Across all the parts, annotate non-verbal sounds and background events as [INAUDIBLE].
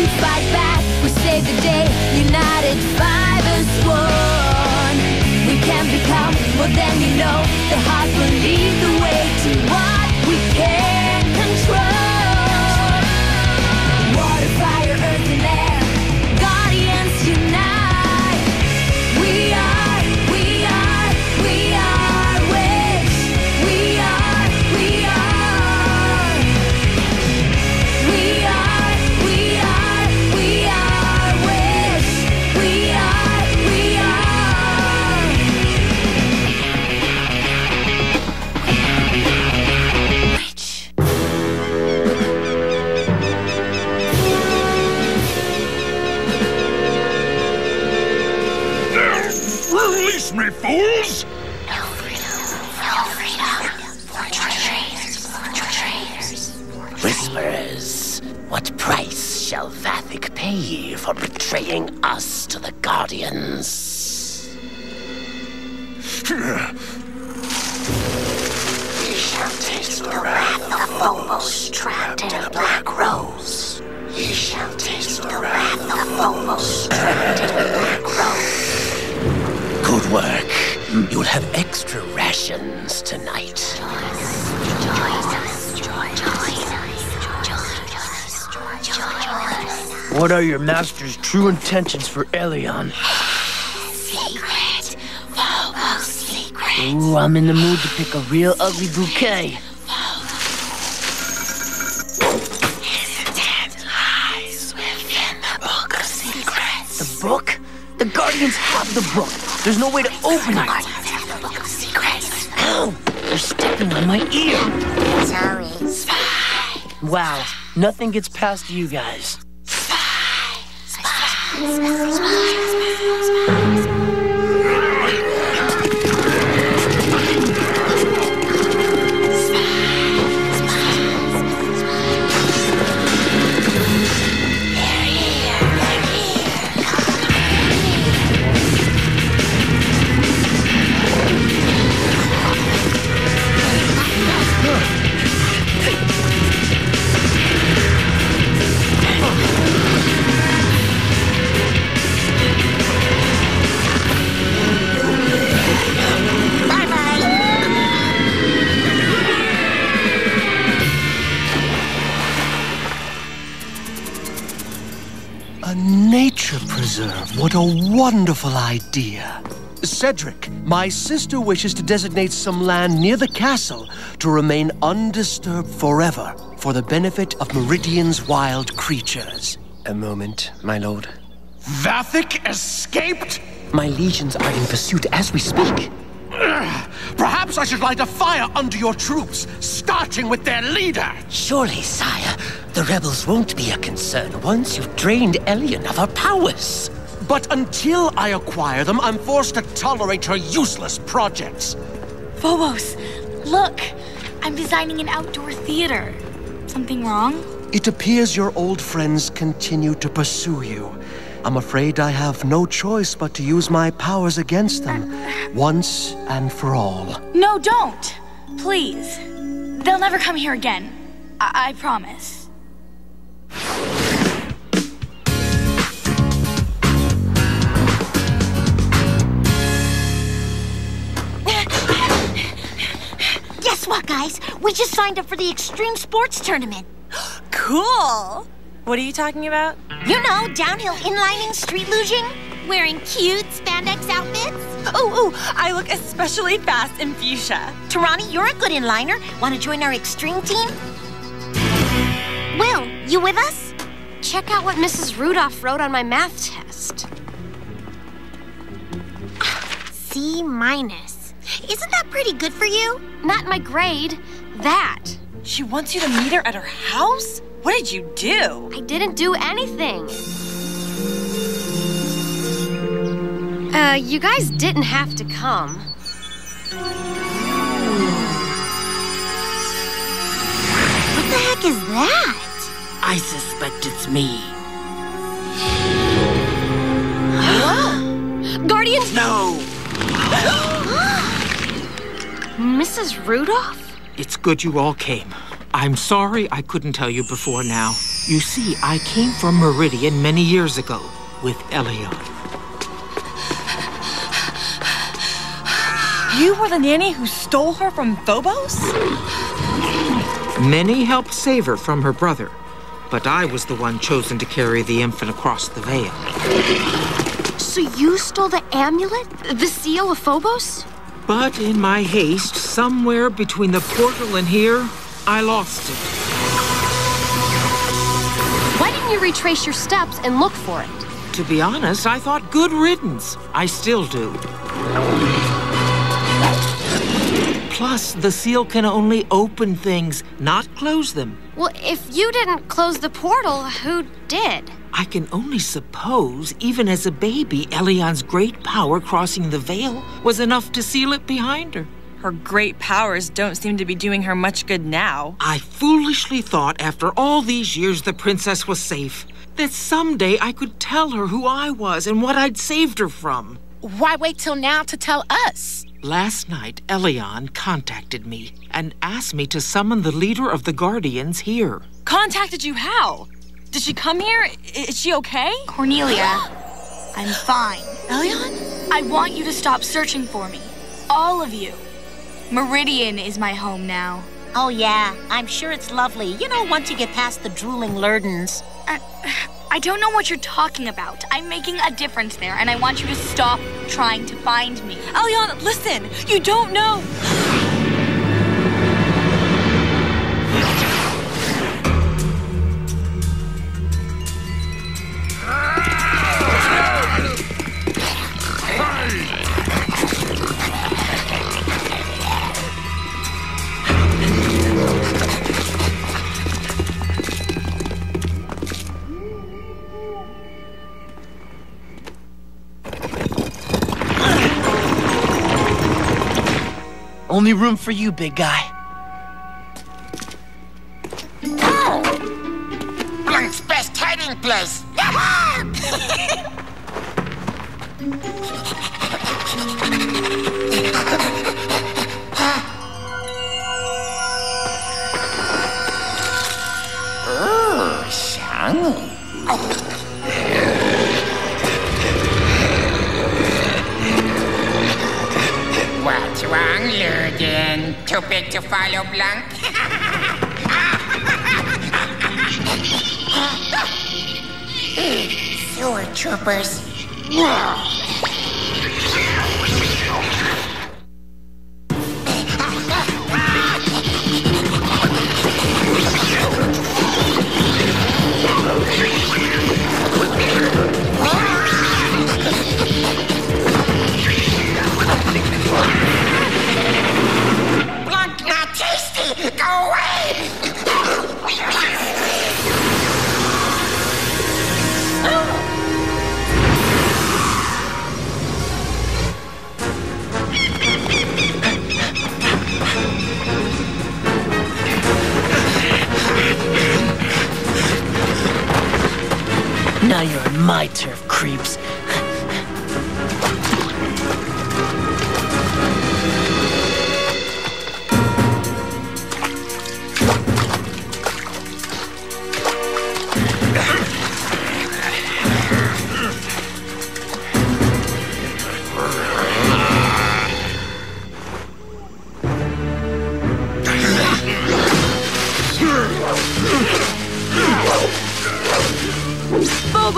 to fight back. We save the day, united five as one. We can become more than you know. The heart will lead the Ye shall taste the wrath of Phobos trapped in black rose. Ye shall taste the wrath of Phobos trapped in black rose. Good work. You'll have extra rations tonight. What are your master's true intentions for Elyon? Ooh, I'm in the mood to pick a real ugly bouquet. The book. The Guardians have the book. There's no way to open it. The book of secrets. Ow! They're stepping on my ear. Sorry. Spy. Wow, nothing gets past you guys. A What a wonderful idea. Cedric, my sister wishes to designate some land near the castle to remain undisturbed forever for the benefit of Meridian's wild creatures. A moment, my lord. Vathek escaped? My legions are in pursuit as we speak. Perhaps I should light a fire under your troops, starting with their leader. Surely, sire, the rebels won't be a concern once you've drained Elyon of her powers. But until I acquire them, I'm forced to tolerate her useless projects. Phobos, look! I'm designing an outdoor theater. Something wrong? It appears your old friends continue to pursue you. I'm afraid I have no choice but to use my powers against them, once and for all. No, don't! Please. They'll never come here again. I, I promise. Guess what, guys? We just signed up for the Extreme Sports Tournament. [GASPS] Cool. What are you talking about? You know, downhill inlining, street luging, wearing cute spandex outfits. Oh, oh, I look especially fast in fuchsia. Taranee, you're a good inliner. Want to join our extreme team? Will, you with us? Check out what Mrs. Rudolph wrote on my math test. [SIGHS] C minus. Isn't that pretty good for you? Not my grade. That. She wants you to meet her at her house? What did you do? I didn't do anything. Uh, you guys didn't have to come. What the heck is that? I suspect it's me. [GASPS] Guardians! No! Mrs. Rudolph? It's good you all came. I'm sorry I couldn't tell you before now. You see, I came from Meridian many years ago with Elyon. You were the nanny who stole her from Phobos? Many helped save her from her brother, but I was the one chosen to carry the infant across the veil. So you stole the amulet? The seal of Phobos? But in my haste, somewhere between the portal and here, I lost it. Why didn't you retrace your steps and look for it? To be honest, I thought good riddance. I still do. Plus, the seal can only open things, not close them. Well, if you didn't close the portal, who did? I can only suppose, even as a baby, Elyon's great power crossing the veil was enough to seal it behind her. Her great powers don't seem to be doing her much good now. I foolishly thought after all these years the princess was safe. That someday I could tell her who I was and what I'd saved her from. Why wait till now to tell us? Last night, Elyon contacted me and asked me to summon the leader of the Guardians here. Contacted you how? Did she come here? Is she okay? Cornelia, I'm fine. Elyon? I want you to stop searching for me. All of you. Meridian is my home now. Oh, yeah. I'm sure it's lovely. You know, once you get past the drooling Lurdens. I, I don't know what you're talking about. I'm making a difference there, and I want you to stop trying to find me. Elyon, listen! You don't know! Only room for you, big guy. Oh. Blunk's best hiding place. [LAUGHS] Ooh, shiny. What's wrong, Lurden? Too big to follow Blunk? [LAUGHS] Sewer troopers.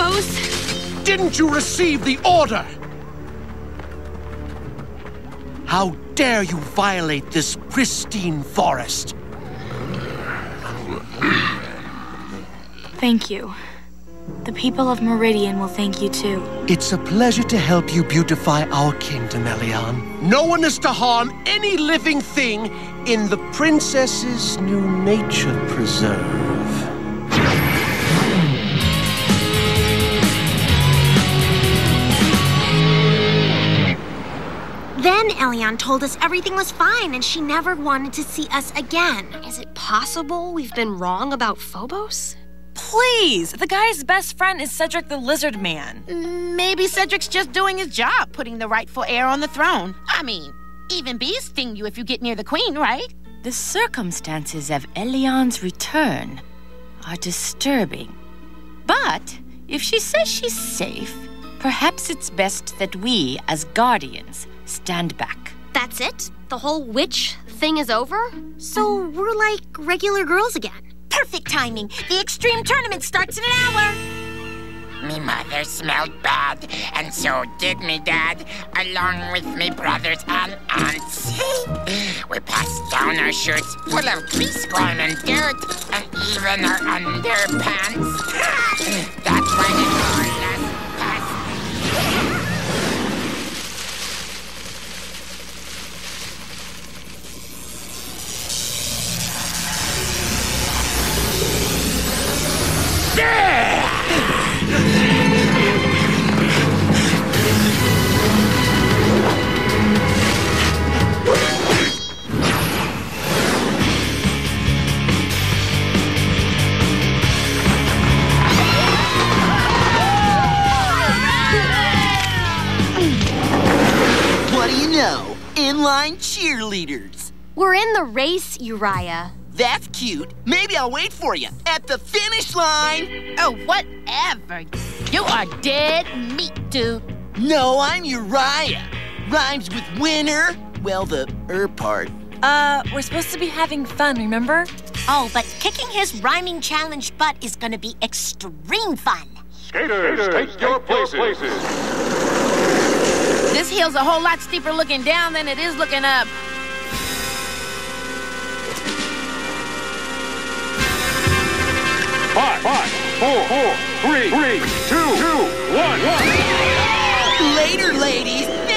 Phobos! Didn't you receive the order? How dare you violate this pristine forest? Thank you. The people of Meridian will thank you too. It's a pleasure to help you beautify our kingdom, Elyon. No one is to harm any living thing in the Princess's new nature preserve. Then Elyon told us everything was fine and she never wanted to see us again. Is it possible we've been wrong about Phobos? Please! The guy's best friend is Cedric the Lizard Man. Maybe Cedric's just doing his job, putting the rightful heir on the throne. I mean, even bees sting you if you get near the queen, right? The circumstances of Elyon's return are disturbing. But if she says she's safe, perhaps it's best that we, as guardians, stand back. That's it? The whole witch thing is over? So we're like regular girls again. Perfect timing. The extreme tournament starts in an hour. Me mother smelled bad, and so did me dad, along with me brothers and aunts. [LAUGHS] we passed down our shirts full of grease, grime, and dirt, and even our underpants. [LAUGHS] That's why Inline cheerleaders. We're in the race, Uriah. That's cute. Maybe I'll wait for you at the finish line. Oh, whatever. You are dead meat, dude. No, I'm Uriah. Rhymes with winner. Well, the er part. Uh, we're supposed to be having fun, remember? Oh, but kicking his rhyming challenge butt is gonna be extreme fun. Skaters, take, your places. This hill's a whole lot steeper looking down than it is looking up. Five, five, four, four, three, three, two, two, one, one. Later, ladies.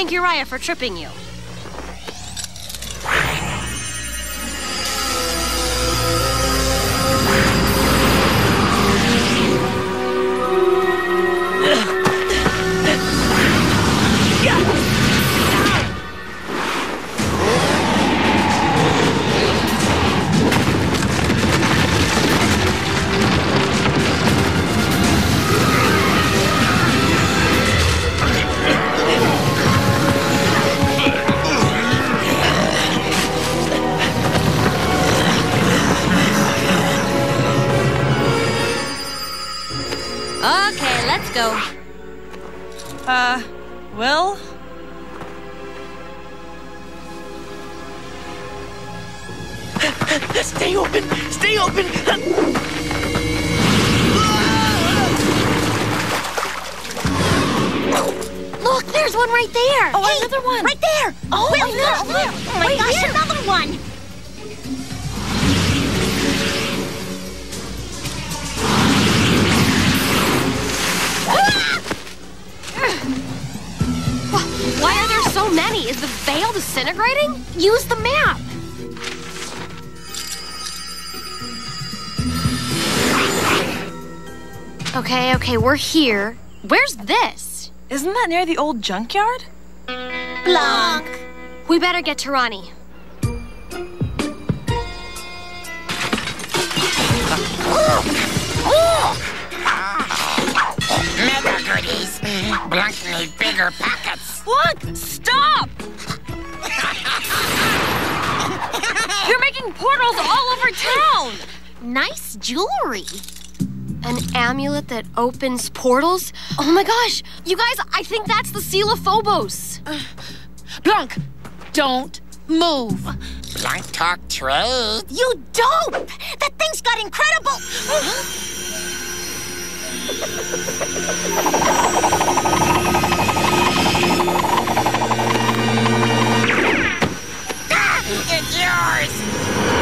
Thank Uriah for tripping you. One right there. Oh, hey, another one. Right there. Oh, Wait, look, look. Oh my Right gosh, here. another one. Ah! Why are there so many? Is the veil disintegrating? Use the map. Okay, okay, we're here. Where's this? Isn't that near the old junkyard? Blunk. We better get to Ronnie. Mega goodies. Blunk need bigger pockets. What? Stop! You're making portals all over town! Nice jewelry. An amulet that opens portals? Oh my gosh! You guys, I think that's the seal of Phobos. Blunk, don't move. Blunk talk trade. You dope! That thing's got incredible. Ah, [LAUGHS] it's yours!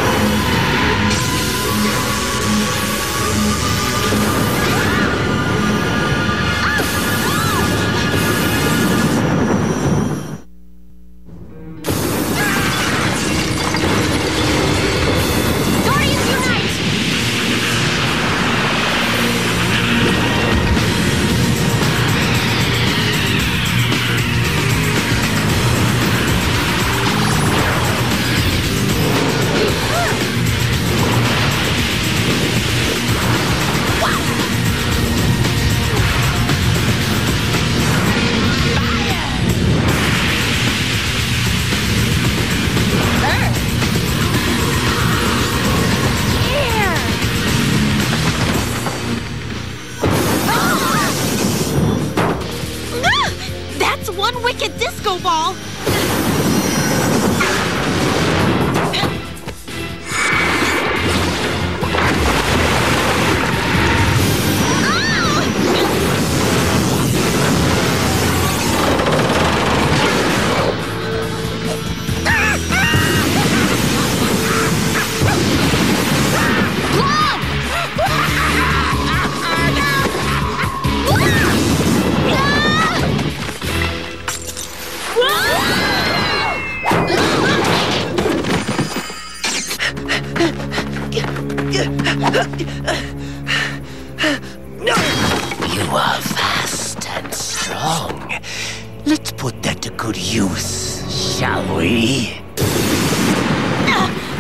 You are fast and strong. Let's put that to good use, shall we?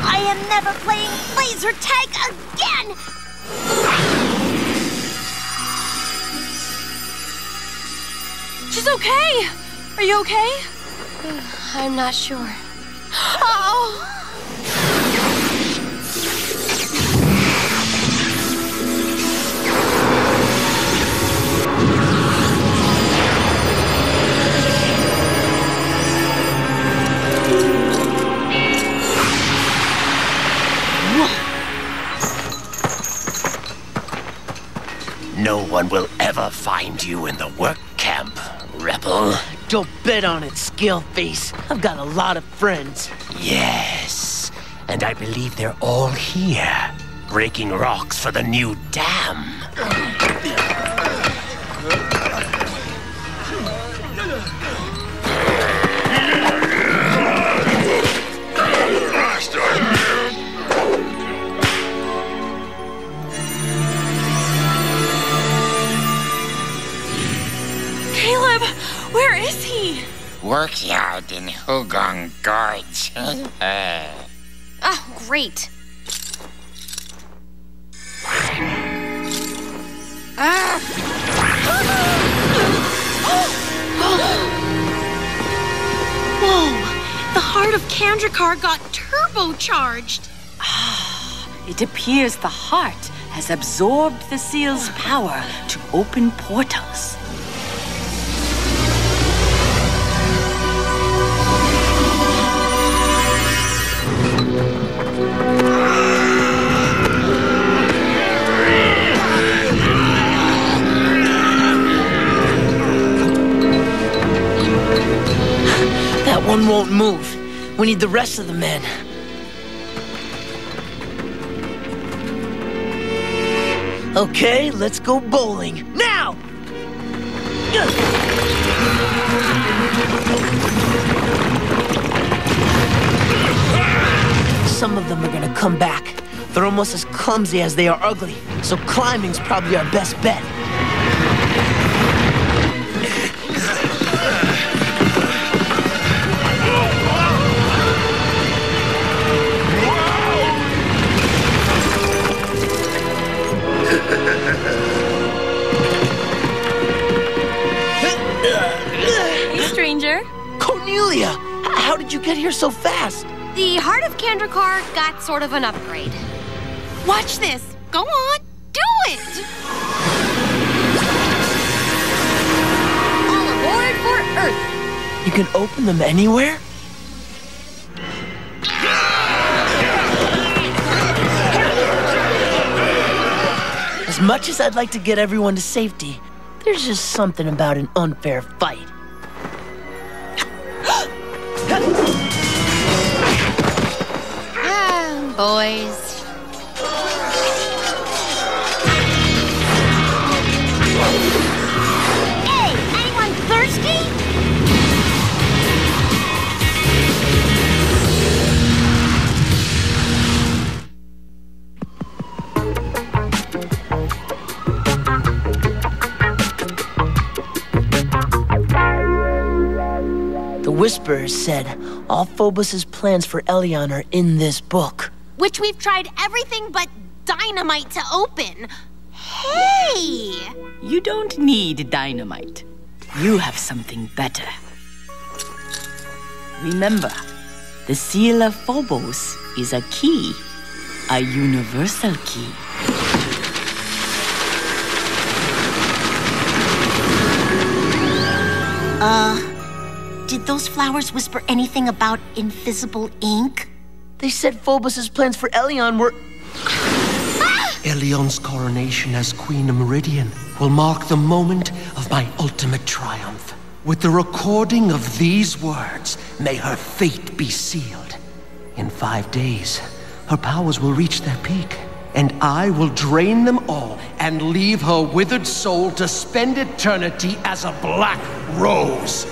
I am never playing laser tag again! She's okay. Are you okay? I'm not sure. [GASPS] Oh. One will ever find you in the work camp, rebel. Don't bet on it, scale face. I've got a lot of friends. Yes, and I believe they're all here, breaking rocks for the new dam. Caleb, where is he? Workyard in Hugong Gorge. [LAUGHS] Oh, great. [GASPS] Whoa! The heart of Kandrakar got turbocharged. Ah it appears the heart has absorbed the seal's power to open portals. Won't move. We need the rest of the men. Okay, let's go bowling. Now! Some of them are gonna come back. They're almost as clumsy as they are ugly, so climbing's probably our best bet. Get here so fast? The Heart of Kandrakar got sort of an upgrade. Watch this. Go on. Do it! All aboard for Earth! You can open them anywhere? As much as I'd like to get everyone to safety, there's just something about an unfair fight. Boys. Hey, anyone thirsty? The Whisperers said all Phobos's plans for Elyon are in this book. Which we've tried everything but dynamite to open. Hey! You don't need dynamite. You have something better. Remember, the seal of Phobos is a key, a universal key. Uh, did those flowers whisper anything about invisible ink? They said Phobos's plans for Elyon were. Ah! Elyon's coronation as Queen of Meridian will mark the moment of my ultimate triumph. With the recording of these words, may her fate be sealed. In five days, her powers will reach their peak, and I will drain them all and leave her withered soul to spend eternity as a black rose.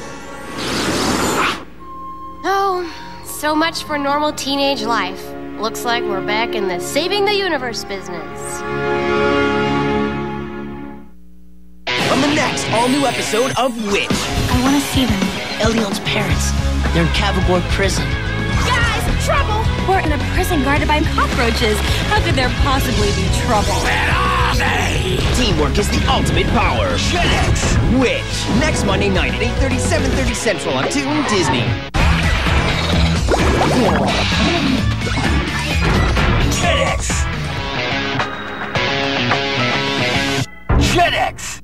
So much for normal teenage life. Looks like we're back in the saving the universe business. On the next all new episode of Witch. I want to see them. Elyon's parents. They're in Cavigor prison. Guys, trouble! We're in a prison guarded by cockroaches. How could there possibly be trouble? Teamwork is the ultimate power. Gen Witch. Next Monday night at 8.30, 7.30 Central on Toon Disney. Jetix! Jetix!